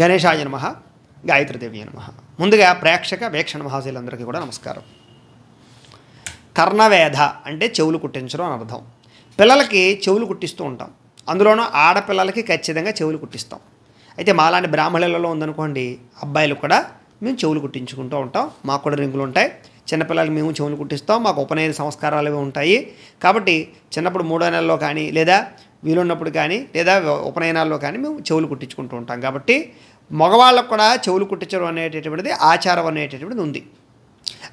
గణేశాయ నమ గాయత్రిదేవి నమ. ముందుగా ప్రేక్షక వీక్షణ మహాశీలందరికీ కూడా నమస్కారం. కర్ణవేధ అంటే చెవులు కుట్టించడం అని అర్థం. పిల్లలకి చెవులు కుట్టిస్తూ ఉంటాం. అందులోనూ ఆడపిల్లలకి ఖచ్చితంగా చెవులు కుట్టిస్తాం. అయితే మాలాంటి బ్రాహ్మణులలో ఉందనుకోండి అబ్బాయిలు కూడా మేము చెవులు కుట్టించుకుంటూ ఉంటాం. మాకు కూడా రింగులు ఉంటాయి. చిన్నపిల్లలకి మేము చెవులు కుట్టిస్తాం. మాకు ఉపనయన సంస్కారాలు అవి ఉంటాయి. కాబట్టి చిన్నప్పుడు మూడో నెలలో కానీ లేదా వీలున్నప్పుడు కానీ లేదా ఉపనయనాల్లో కానీ మేము చెవులు కుట్టించుకుంటూ ఉంటాం. కాబట్టి మగవాళ్ళకు కూడా చెవులు కుట్టించడం అనేటటువంటిది ఆచారం అనేటటువంటిది ఉంది.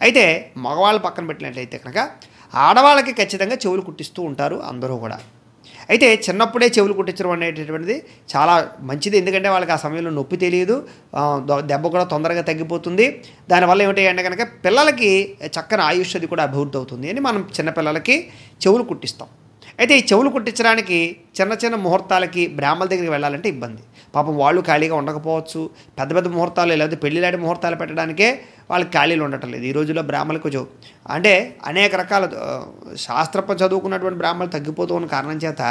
అయితే మగవాళ్ళు పక్కన పెట్టినట్లయితే కనుక ఆడవాళ్ళకి ఖచ్చితంగా చెవులు కుట్టిస్తూ ఉంటారు అందరూ కూడా. అయితే చిన్నప్పుడే చెవులు కుట్టించడం అనేటటువంటిది చాలా మంచిది. ఎందుకంటే వాళ్ళకి ఆ సమయంలో నొప్పి తెలియదు. దెబ్బ కూడా తొందరగా తగ్గిపోతుంది. దానివల్ల ఏమిటంటే కనుక పిల్లలకి చక్కని ఆయుష్ అది కూడా అభివృద్ధి అవుతుంది అని మనం చిన్నపిల్లలకి చెవులు కుట్టిస్తాం. అయితే ఈ చెవులు కుట్టించడానికి చిన్న చిన్న ముహూర్తాలకి బ్రాహ్మల దగ్గరికి వెళ్ళాలంటే ఇబ్బంది. పాపం వాళ్ళు ఖాళీగా ఉండకపోవచ్చు. పెద్ద పెద్ద ముహూర్తాలు లేకపోతే పెళ్ళిలాంటి ముహూర్తాలు పెట్టడానికే వాళ్ళకి ఖాళీలు ఉండటం లేదు ఈ రోజుల్లో బ్రాహ్మణులకు కొంచెం అంటే అనేక రకాల శాస్త్రపు చదువుకున్నటువంటి బ్రాహ్మణులు తగ్గిపోతూ ఉన్న కారణం చేత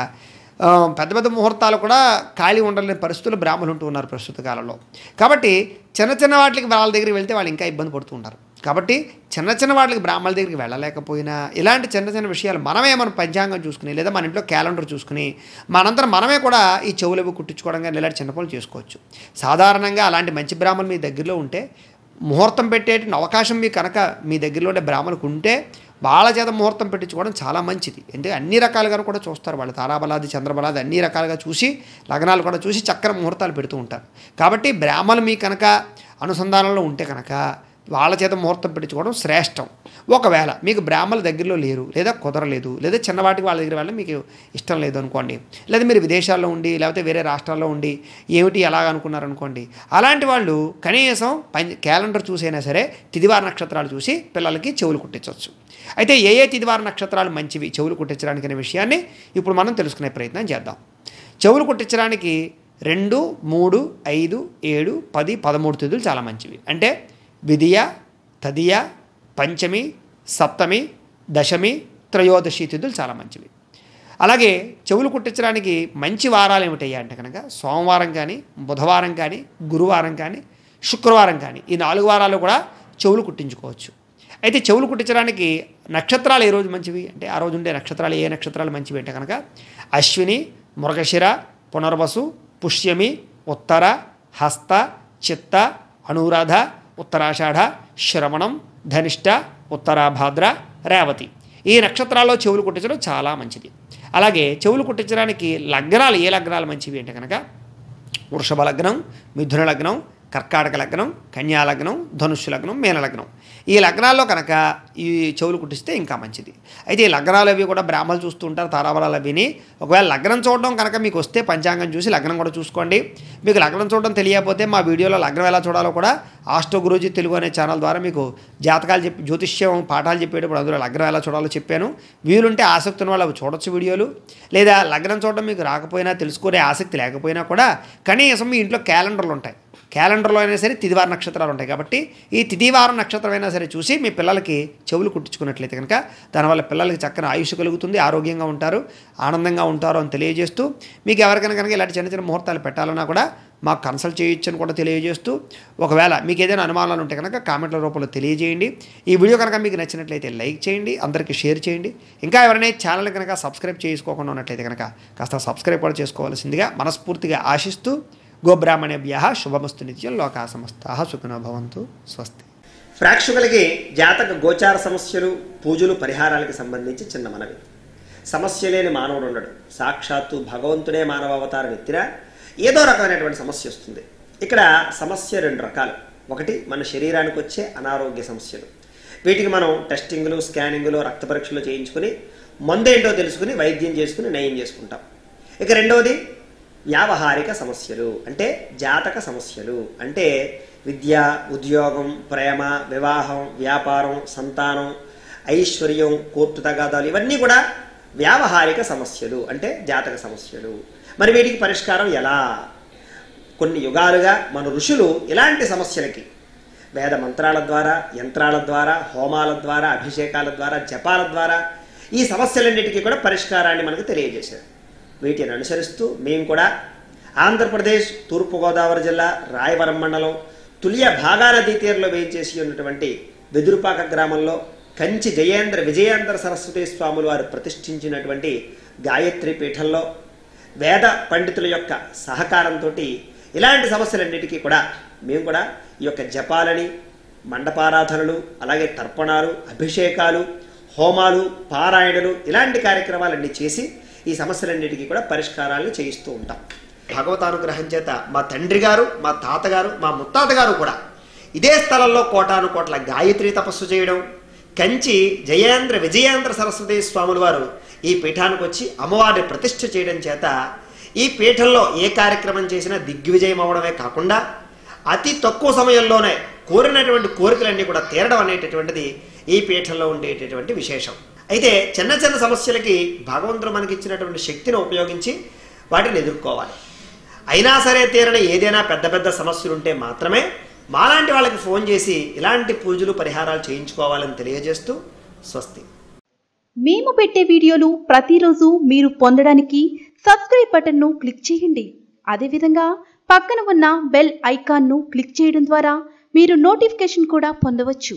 పెద్ద పెద్ద ముహూర్తాలు కూడా ఖాళీ ఉండలేని పరిస్థితులు బ్రాహ్మణులు ఉంటూ ఉన్నారు ప్రస్తుత కాలంలో. కాబట్టి చిన్న చిన్న వాటికి వాళ్ళ దగ్గరికి వెళ్తే వాళ్ళు ఇంకా ఇబ్బంది పడుతూ ఉంటారు. కాబట్టి చిన్న చిన్న వాటికి బ్రాహ్మణుల దగ్గరికి వెళ్ళలేకపోయినా ఇలాంటి చిన్న చిన్న విషయాలు మనమే మన పంచాంగం చూసుకుని లేదా మన ఇంట్లో క్యాలెండర్ చూసుకుని మనందరం మనమే కూడా ఈ చెవులవి కుట్టించుకోవడం కానీ ఇలాంటి చిన్న పనులు చేసుకోవచ్చు. సాధారణంగా అలాంటి మంచి బ్రాహ్మణులు మీ దగ్గరలో ఉంటే ముహూర్తం పెట్టేటువంటి అవకాశం మీ కనుక మీ దగ్గరలో ఉండే బ్రాహ్మణులకు ఉంటే వాళ్ళ చేత ముహూర్తం పెట్టించుకోవడం చాలా మంచిది. ఎందుకంటే అన్ని రకాలుగా కూడా చూస్తారు వాళ్ళు. తారాబలాది చంద్రబలాది అన్ని రకాలుగా చూసి లగ్నాలు కూడా చూసి చక్కని ముహూర్తాలు పెడుతూ ఉంటారు. కాబట్టి బ్రాహ్మణులు మీ కనుక అనుసంధానంలో ఉంటే కనుక వాళ్ళ చేత ముహూర్తం పెట్టించుకోవడం శ్రేష్టం. ఒకవేళ మీకు బ్రాహ్మణుల దగ్గరలో లేరు లేదా కుదరలేదు లేదా చిన్నవాటికి వాళ్ళ దగ్గర వెళ్ళి మీకు ఇష్టం లేదు అనుకోండి లేదా మీరు విదేశాల్లో ఉండి లేకపోతే వేరే రాష్ట్రాల్లో ఉండి ఏమిటి ఎలాగ అనుకున్నారనుకోండి అలాంటి వాళ్ళు కనీసం పని క్యాలెండర్ చూసైనా సరే తిదివార నక్షత్రాలు చూసి పిల్లలకి చెవులు కుట్టించవచ్చు. అయితే ఏ ఏ తిదివార నక్షత్రాలు మంచివి? చెవులు కుట్టించడానికి అనే విషయాన్ని ఇప్పుడు మనం తెలుసుకునే ప్రయత్నం చేద్దాం. చెవులు కుట్టించడానికి రెండు మూడు ఐదు ఏడు పది పదమూడు తిథులు చాలా మంచివి. అంటే విధియ తదియ పంచమి సప్తమి దశమి త్రయోదశి తిథులు చాలా మంచివి. అలాగే చెవులు కుట్టించడానికి మంచి వారాలు ఏమిటయ్యా అంటే కనుక సోమవారం కానీ బుధవారం కానీ గురువారం కానీ శుక్రవారం కానీ ఈ నాలుగు వారాలు కూడా చెవులు కుట్టించుకోవచ్చు. అయితే చెవులు కుట్టించడానికి నక్షత్రాలు ఏ రోజు మంచివి? అంటే ఆ రోజు ఉండే నక్షత్రాలు ఏ నక్షత్రాలు మంచివి అంటే కనుక అశ్విని మృగశిర పునర్వసు పుష్యమి ఉత్తర హస్త చిత్త అనురాధ ఉత్తరాషాఢ శ్రవణం ధనిష్ట ఉత్తరాభాద్ర రేవతి. ఈ నక్షత్రాల్లో చెవులు కుట్టించడం చాలా మంచిది. అలాగే చెవులు కుట్టించడానికి లగ్నాలు ఏ లగ్నాలు మంచివి అంటే కనుక వృషభ లగ్నం మిథున లగ్నం కర్కాటక లగ్నం కన్యా లగ్నం ధనుస్సు లగ్నం మీన లగ్నం. ఈ లగ్నాల్లో కనుక ఈ చెవులు కుట్టిస్తే ఇంకా మంచిది. అయితే ఈ లగ్నాలు అవి కూడా బ్రాహ్మలు చూస్తూ ఉంటారు తారాబలాలు అవిని ఒకవేళ లగ్నం చూడడం కనుక మీకు వస్తే పంచాంగం చూసి లగ్నం కూడా చూసుకోండి. మీకు లగ్నం చూడడం తెలియకపోతే మా వీడియోలో లగ్నం ఎలా చూడాలో కూడా ఆస్ట్రో గురూజీ తెలుగు అనే ఛానల్ ద్వారా మీకు జాతకాలు చెప్పి జ్యోతిష్యం పాఠాలు చెప్పేటప్పుడు అందులో లగ్నం ఎలా చూడాలో చెప్పాను. వీలుంటే ఆసక్తి ఉన్న వాళ్ళు చూడొచ్చు వీడియోలు. లేదా లగ్నం చూడడం మీకు రాకపోయినా తెలుసుకునే ఆసక్తి లేకపోయినా కూడా కనీసం మీ ఇంట్లో క్యాలెండర్లు ఉంటాయి. క్యాలెండర్లో అయినా సరే తిదివార నక్షత్రాలు ఉంటాయి. కాబట్టి ఈ తిదివారం నక్షత్రం అయినా సరే చూసి మీ పిల్లలకి చెవులు కుట్టించుకున్నట్లయితే కనుక దానివల్ల పిల్లలకి చక్కని ఆయుష్ కలుగుతుంది ఆరోగ్యంగా ఉంటారు ఆనందంగా ఉంటారు అని తెలియజేస్తూ మీకు ఎవరికైనా కనుక ఇలాంటి చిన్న చిన్న ముహూర్తాలు పెట్టాలన్నా కూడా మాకు కన్సల్ట్ చేయొచ్చు అని కూడా తెలియజేస్తూ ఒకవేళ మీకు ఏదైనా అనుమానాలు ఉంటే కనుక కామెంట్ల రూపంలో తెలియజేయండి. ఈ వీడియో కనుక మీకు నచ్చినట్లయితే లైక్ చేయండి అందరికీ షేర్ చేయండి. ఇంకా ఎవరైనా ఛానల్ కనుక సబ్స్క్రైబ్ చేసుకోకుండా ఉన్నట్లయితే కనుక కాస్త సబ్స్క్రైబ్ కూడా చేసుకోవాల్సిందిగా మనస్ఫూర్తిగా ఆశిస్తూ గోబ్రాహ్మణేభ్య శుభమస్తు నిత్యం లోకా సమస్త సుఖినో భవంతు స్వస్తి. ప్రేక్షకులకి జాతక గోచార సమస్యలు పూజలు పరిహారాలకి సంబంధించి చిన్న మనవి. సమస్య లేని మానవుడు ఉండడు. సాక్షాత్తు భగవంతుడే మానవ అవతారం ఎత్తినా ఏదో రకమైనటువంటి సమస్య వస్తుంది. ఇక్కడ సమస్య రెండు రకాలు. ఒకటి మన శరీరానికి వచ్చే అనారోగ్య సమస్యలు. వీటికి మనం టెస్టింగ్లు స్కానింగ్లు రక్త పరీక్షలు చేయించుకుని మందేంటో తెలుసుకుని వైద్యం చేసుకుని నయం చేసుకుంటాం. ఇక రెండవది వ్యావహారిక సమస్యలు అంటే జాతక సమస్యలు అంటే విద్య ఉద్యోగం ప్రేమ వివాహం వ్యాపారం సంతానం ఐశ్వర్యం కోర్టు తగాదాలు ఇవన్నీ కూడా వ్యావహారిక సమస్యలు అంటే జాతక సమస్యలు. మరి వీటికి పరిష్కారం ఎలా? కొన్ని యుగాలుగా మన ఋషులు ఇలాంటి సమస్యలకి వేద మంత్రాల ద్వారా యంత్రాల ద్వారా హోమాల ద్వారా అభిషేకాల ద్వారా జపాల ద్వారా ఈ సమస్యలన్నిటికీ కూడా పరిష్కారాన్ని మనకు తెలియజేశారు. వీటిని అనుసరిస్తూ మేము కూడా ఆంధ్రప్రదేశ్ తూర్పుగోదావరి జిల్లా రాయవరం మండలం తులియ భాగా నదీ తీరంలో వేయించేసి ఉన్నటువంటి వెదురుపాక గ్రామంలో కంచి జయేంద్ర విజయేంద్ర సరస్వతి స్వాములు వారు ప్రతిష్ఠించినటువంటి గాయత్రి పీఠంలో వేద పండితుల యొక్క సహకారంతో ఇలాంటి సమస్యలన్నిటికీ కూడా మేము కూడా ఈ యొక్క జపాలని మండపారాధనలు అలాగే తర్పణాలు అభిషేకాలు హోమాలు పారాయణలు ఇలాంటి కార్యక్రమాలన్నీ చేసి ఈ సమస్యలన్నిటికీ కూడా పరిష్కారాలను చేయిస్తూ ఉంటాం. భగవతానుగ్రహం చేత మా తండ్రి గారు మా తాతగారు మా ముత్తాత గారు కూడా ఇదే స్థలంలో కోటాను కోట్ల గాయత్రి తపస్సు చేయడం కంచి జయేంద్ర విజయేంద్ర సరస్వతి స్వాముల వారు ఈ పీఠానికి వచ్చి అమ్మవారిని ప్రతిష్ఠ చేయడం చేత ఈ పీఠంలో ఏ కార్యక్రమం చేసినా దిగ్విజయం అవడమే కాకుండా అతి తక్కువ సమయంలోనే కోరినటువంటి కోరికలన్నీ కూడా తీరడం అనేటటువంటిది ఈ పీఠంలో ఉండేటటువంటి విశేషం. అయితే చిన్న చిన్న సమస్యలకి భగవంతుడు మనకి ఇచ్చినటువంటి శక్తిని ఉపయోగించి వాటిని ఎదుర్కోవాలి. అయినా సరే తీరని ఏదైనా పెద్ద పెద్ద సమస్యలు ఉంటే మాత్రమే మాలాంటి వాళ్ళకి ఫోన్ చేసి ఇలాంటి పూజలు పరిహారాలు చేయించుకోవాలని తెలియజేస్తూ స్వస్తి. మేము పెట్టే వీడియోలు ప్రతిరోజు మీరు పొందడానికి సబ్స్క్రైబ్ బటన్ను క్లిక్ చేయండి. అదేవిధంగా పక్కన ఉన్న బెల్ ఐకాన్ను క్లిక్ చేయడం ద్వారా మీరు నోటిఫికేషన్ కూడా పొందవచ్చు.